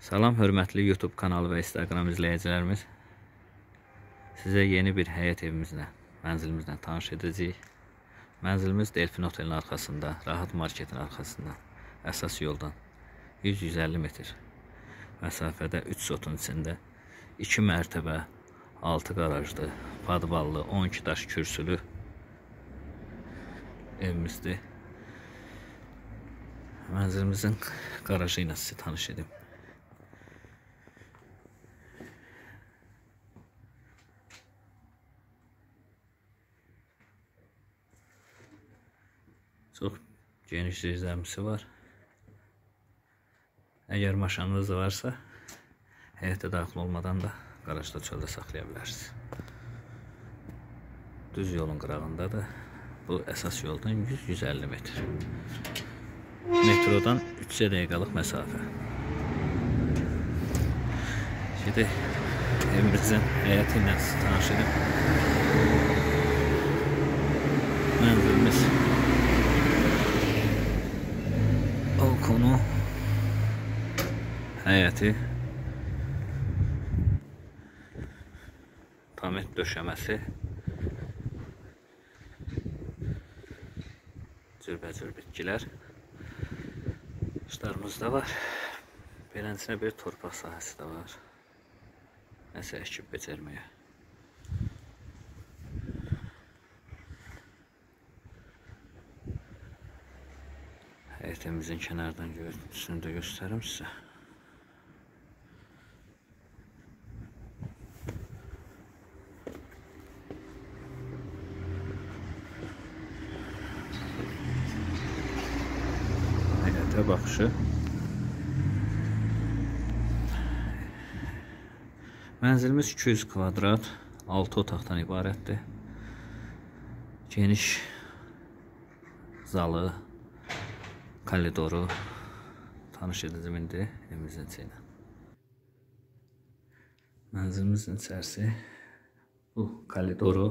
Salam hörmətli YouTube kanalı və Instagram izləyicilərimiz. Sizə yeni bir həyət evimizlə, mənzilimizlə tanış edəcəyik. Mənzilimiz Delfin Otelin arxasında, Rahat Marketin arxasında, əsas yoldan 100-150 metr məsafədə 3 sotun içində 2 mərtəbə, 6 qarajlı, padvallı, 12 daş kürsülü evimizdir. Mənzilimizin qarajı ilə sizi tanış edim. Çox geniş zirzəmisi var. Əgər maşınınız varsa, həyətə daxil olmadan da qarajda çöldə saxlaya bilərsiniz. Düz yolun qırağındadır. Bu əsas yoldan 100-150 metr. Metrodan 3 dəqiqəlik məsafə. Şimdi evimizin həyəti ilə tanış edib. Mənzilimiz həyəti pamir döşəməsi cürbəcür bitkilər işlərimiz də var beləncə bir torpaq sahəsi də var nəsə əkib becərməyə Həyətimizin kənardan görüntüsünü də göstərim sizə. Həyətə baxışı. Mənzilimiz 200 kvadrat, 6 otaqdan ibarətdir. Geniş zalı, koridoru tanış edəcəm indi evimizin içinə. Mənzilimizin içərisi bu koridoru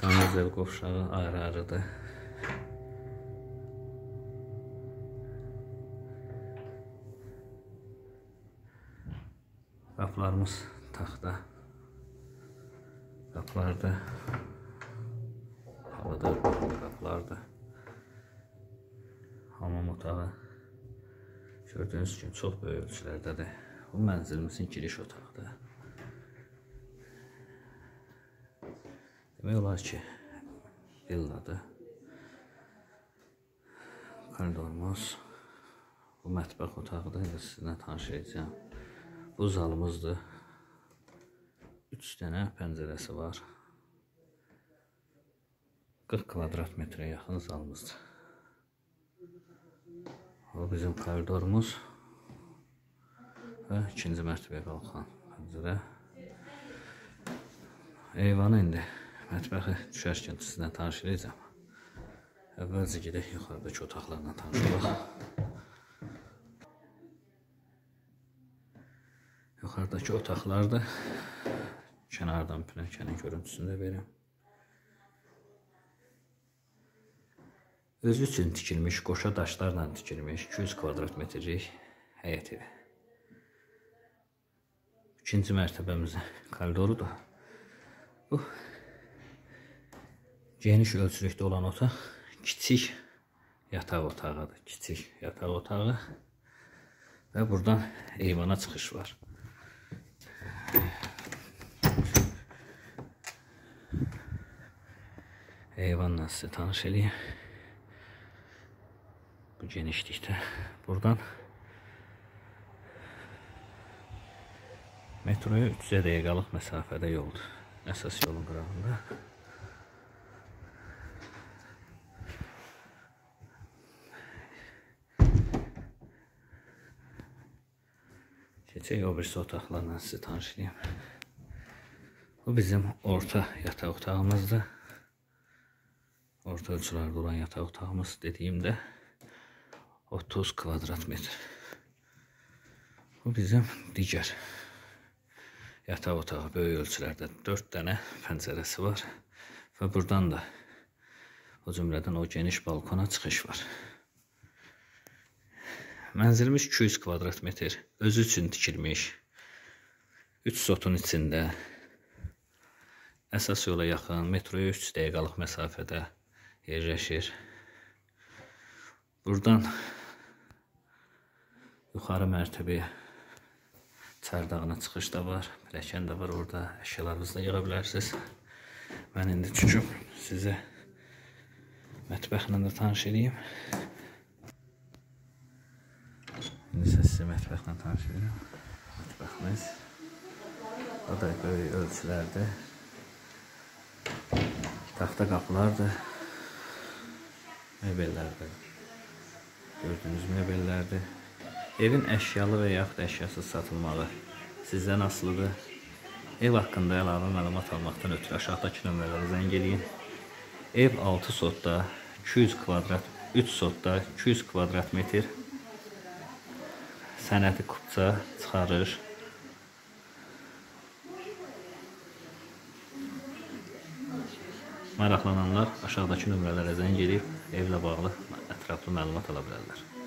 sanuzel qovşağı ayrı-ayrıdır. Qapılarımız taxta. Qapılarda havada qapılardır. hamam otağı gördüyünüz kimi çox böyük ölçülərdədir. Bu mənzilimizin giriş otağıdır. Demək olar ki, villadır. Koridorumuz bu mətbəx otağıdır. Sizinlə tanış edəcəm. Bu zalımızdır. 3 dənə pəncərəsi var. 40 kvadrat metrə yaxın zalımızdır. O bizim koridorumuz və ikinci mərtəbəyə qalxan pəncərə. Eyvanı indi mətbəxi düşərkən sizlə tanış edəcəm. Əvvəlcə gedək yuxarıdakı otaqlarla tanış Yuxarıdakı otaqlarda kənardan pilləkənin görüntüsünü də verim. Özü üçün tikilmiş qoşa daşlarla tikilmiş 200 kvadrat metrlik həyət evi. İkinci mərtəbəmizin koridorudur. Bu geniş ölçülükdə olan otaq kiçik yataq otağıdır. Kiçik yataq otağı və buradan eyvana çıxış var. Eyvanla sizə tanış edeyim bu genişlikdə. Buradan metroya 300 dəqiqəlik məsafədə yoldur. Əsas yolun qırağında. Keçək o birisi otaqlarla sizi tanış edeyim. Bu bizim orta yataq otağımızdır. Orta ölçülərdə olan yataq otağımız dediyimdə 30 kvadrat metr. Bu bizim digər yataq otağı böyük ölçülərdə 4 dənə pəncərəsi var və buradan da o cümlədən o geniş balkona çıxış var. Mənzilimiz 200 kvadrat metr. Özü üçün tikilmiş. 3 sotun içində. Əsas yola yaxın, metroya 3 dəqiqəlik məsafədə yerləşir. Buradan yuxarı mərtəbəyə çardağına çıxış da var, pilləkən də var orada. Əşyalarınızı da yığa bilərsiniz. Mən indi çıxıb sizə mətbəxlə də tanış edeyim. İndi isə sizə mətbəxlə tanış edirəm. Mətbəximiz. O da böyük ölçülərdir. Taxta qapılardır. Mebellərdir. Gördüyünüz mebellərdir. Evin əşyalı və yaxud əşyasız satılmağı sizdən asılıdır. Ev haqqında əlavə məlumat almaqdan ötürü aşağıdakı nömrələrə zəng eləyin. Ev 6 sotda, 200 kvadrat, 3 sotda, 200 kvadrat metr. Sənədi kupça çıxarır. Maraqlananlar aşağıdakı nömrələrə zəng edib evlə bağlı ətraflı məlumat ala bilərlər.